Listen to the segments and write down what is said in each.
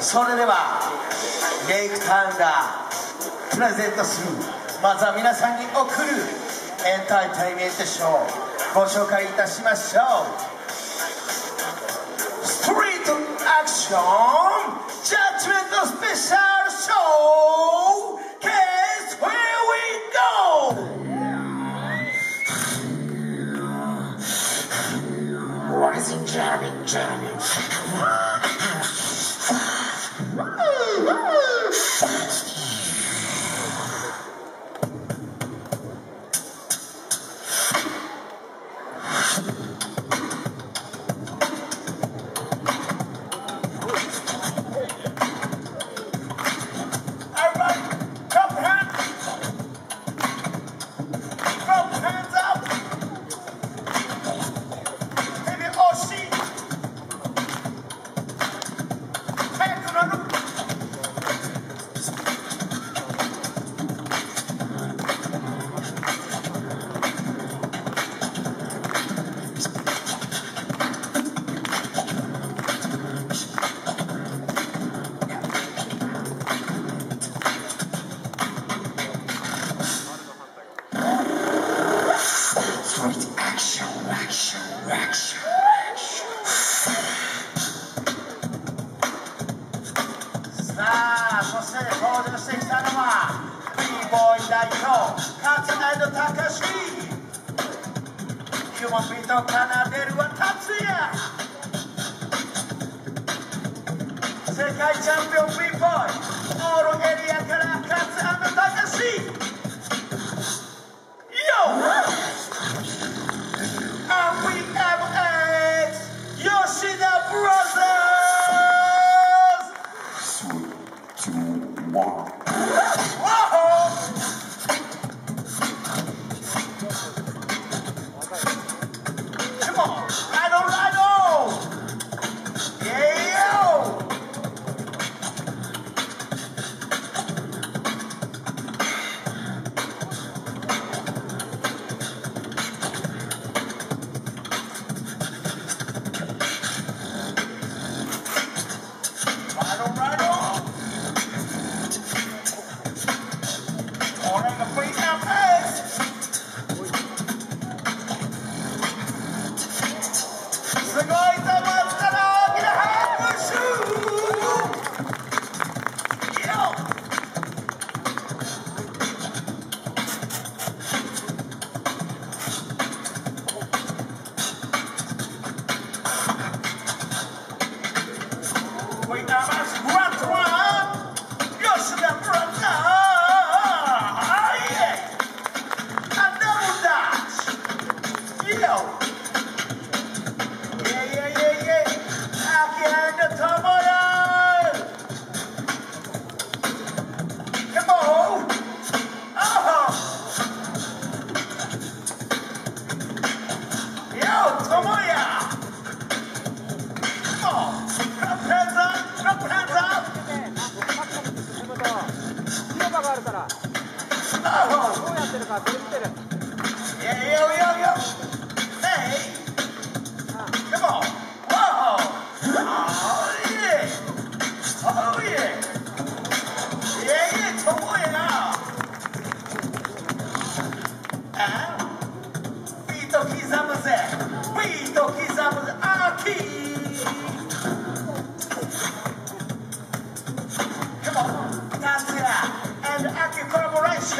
それではレイクタウンがプレゼントする。まずは皆さんに送るエンターテインメントショー。ご紹介いたしましょう。ストリートアクションジャッジメントスペシャルショー。あ、そして登場してきたのは b ボーイ代表勝田隆史ヒューマンビート奏でるは達也世界チャンピオン b ボーイオールエリアから勝田隆史 Yo! こい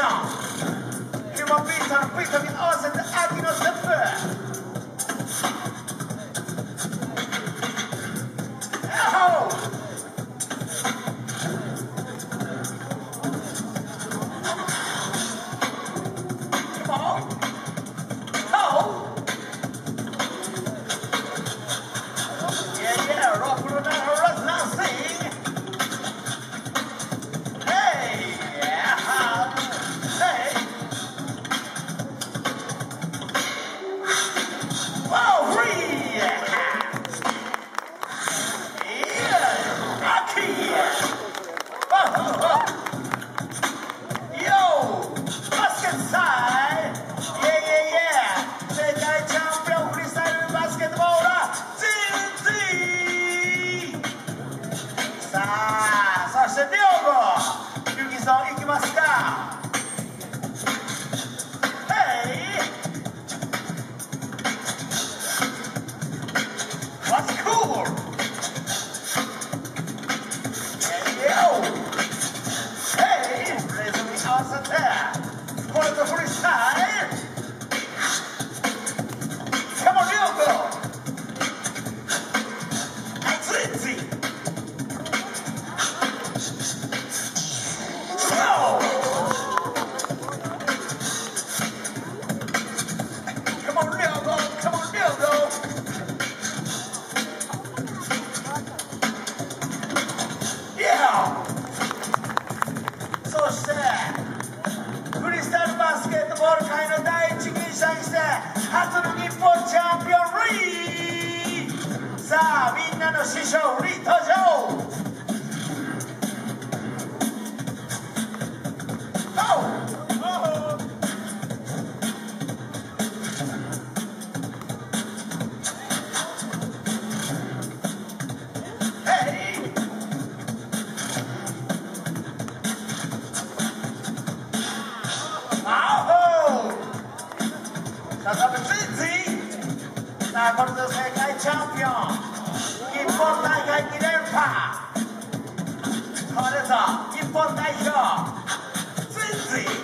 collaboration. ヒューマンビートのビーさあそして亮吾ゆきさんいきますか。あみんなの師匠リー登場 Oh! Hey! Aho! さあ、サブツイツ本大会2連覇これぞ。日本代表。ついつい。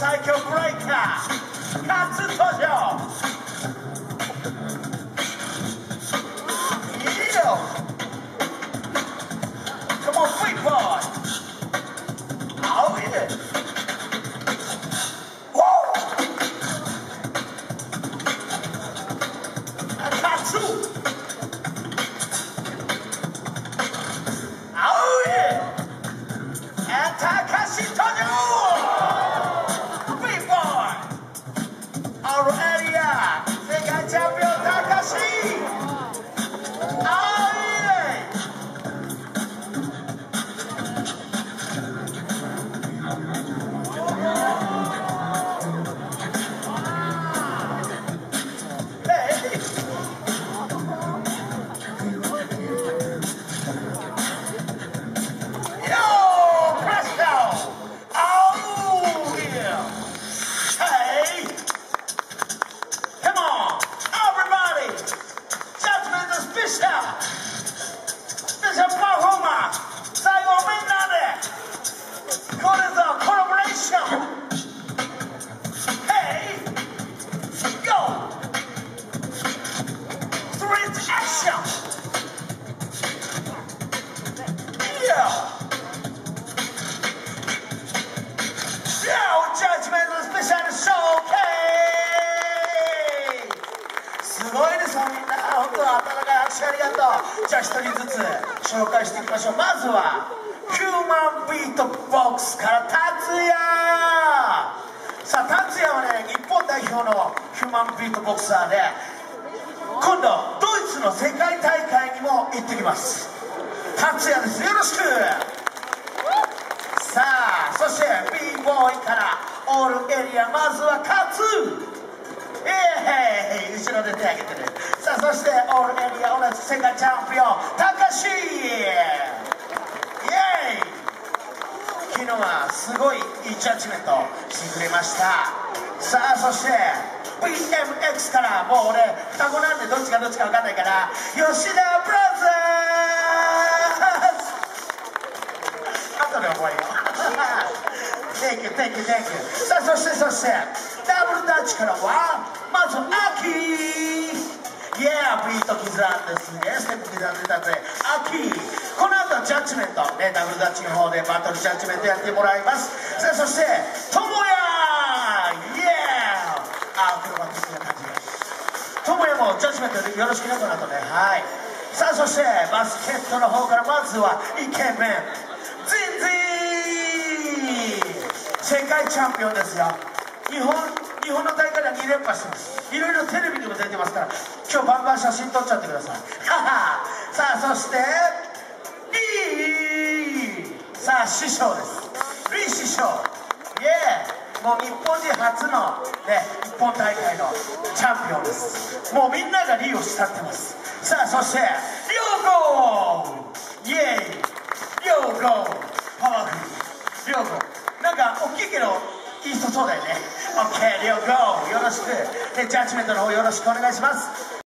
日本最じゃあ一人ずつ紹介していきましょう。まずはヒューマンビートボックスから達也。さあ達也はね日本代表のヒューマンビートボクサーで今度ドイツの世界大会にも行ってきます。達也です。よろしく。さあそして b ボーイからオールエリアまずは勝つ。ええー、後ろで手挙げてるさあそしてオールエリア同じ世界チャンピオンたかしイエイ!昨日はすごいいいジャッジメントしてくれました。さあそして BMX からもう俺双子なんでどっちがどっちか分かんないから吉田ブラザーズ!後で覚えよう。Thank you, thank you, thank you. さあそしてそしてダブルダッチからはまずアキイエービート刻んですねステップ刻んでたぜアキ。この後はジャッジメント、ね、ダブルダッチの方でバトルジャッジメントやってもらいます。さあそしてともやイエーアクロバティックな感じでともやもジャッジメントよろしくねこの後ね。はい。さあそしてバスケットの方からまずはイケメン。ジンジー世界チャンピオンですよ。日本日本の大会では2連覇してます。いろいろテレビにも出てますから今日バンバン写真撮っちゃってください。さあそしてリー。さあ師匠です。リー師匠。イエーもう日本人初のね日本大会のチャンピオンです。もうみんながリーを慕ってます。さあそしてリョウゴーイエーイ。リョウゴーパワフル。リョウゴーなんか大きいけどいい人そうだよね。OK リョウゴーよろしく。でジャッジメントの方よろしくお願いします。